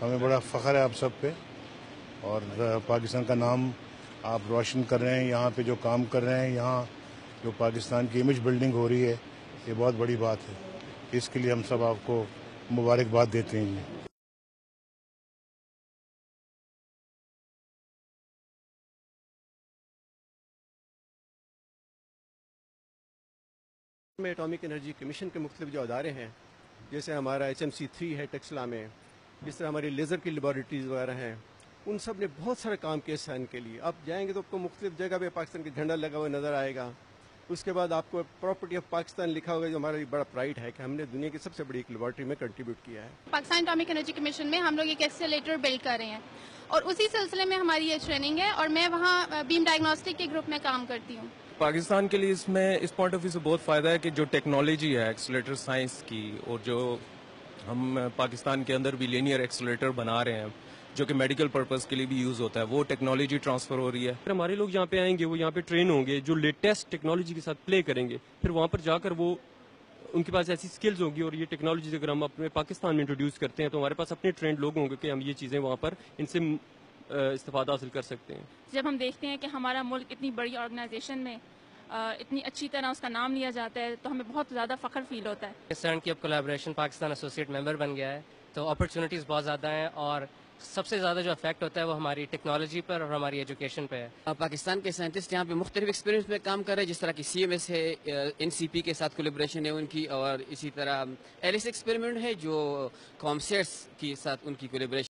हमें बड़ा फ़ख्र है आप सब पे। और पाकिस्तान का नाम आप रोशन कर रहे हैं, यहाँ पे जो काम कर रहे हैं, यहाँ जो पाकिस्तान की इमेज बिल्डिंग हो रही है, ये बहुत बड़ी बात है। इसके लिए हम सब आपको मुबारकबाद देते हैं में एटॉमिक एनर्जी कमीशन के मुख्तलिफ़ जो अदारे हैं, जैसे हमारा एच एम सी थ्री है टेक्सला में जिस तरह हमारी लेज़र की लेबॉरेटरीज वगैरह हैं उन सबने बहुत सारा काम किया सन के लिए। आप जाएँगे तो आपको मुख्तलिफ़ जगह पे पाकिस्तान का झंडा लगा हुआ नज़र आएगा। उसके बाद आपको प्रॉपर्टी ऑफ़ पाकिस्तान लिखा होगा जो हमारा बड़ा प्राइड है कि हमने दुनिया की सबसे बड़ी एक लेबॉरेटरी में कंट्रीब्यूट किया है। पाकिस्तान एटॉमिक एनर्जी कमीशन में हम लोग एक एक्सेलेटर बिल्ड कर रहे हैं। और उसी सिलसिले में हमारी ये ट्रेनिंग है और मैं वहाँ बीम डायग्नोस्टिक के ग्रुप में काम करती हूँ। पाकिस्तान के लिए इसमें इस पॉइंट ऑफ़ व्यू से बहुत फ़ायदा है कि जो टेक्नोलॉजी है एक्सलेटर साइंस की और जो हम पाकिस्तान के अंदर भी लीनियर एक्सलेटर बना रहे हैं, जो कि मेडिकल पर्पज के लिए भी यूज़ होता है। वो टेक्नोलॉजी ट्रांसफ़र हो रही है। फिर हमारे लोग यहाँ पे आएँगे, वो यहाँ पे ट्रेन होंगे, जो लेटेस्ट टेक्नोलॉजी के साथ प्ले करेंगे। फिर वहाँ पर जाकर वो, उनके पास ऐसी स्किल्स होगी और ये टेक्नोलॉजी अगर हम अपने पाकिस्तान में इंट्रोड्यूस करते हैं तो हमारे पास अपने ट्रेंड लोग होंगे कि हम ये चीज़ें वहाँ पर इनसे इस्तेफादा हासिल कर सकते हैं। जब हम देखते हैं कि हमारा मुल्क इतनी बड़ी ऑर्गेनाइजेशन में इतनी अच्छी तरह उसका नाम लिया जाता है तो हमें बहुत ज़्यादा फ़ख्र फील होता है। सैंड की अब कोलेबोरेशन पाकिस्तान एसोसिएट मेंबर बन गया है तो अपॉर्चुनिटीज़ बहुत ज़्यादा हैं और सबसे ज़्यादा जो इफ़ेक्ट होता है वो हमारी टेक्नोलॉजी पर और हमारी एजुकेशन पे है। पाकिस्तान के साइंटिस्ट यहाँ पे मुख्तलिफ़ एक्सपीरियंस में काम कर रहे हैं जिस तरह की सी एम एस है एन सी पी के साथ कोलेब्रेशन है उनकी और इसी तरह एलिस एक्सपेरिमेंट है जो कॉमसेट्स के साथ उनकी कोलेब्रेशन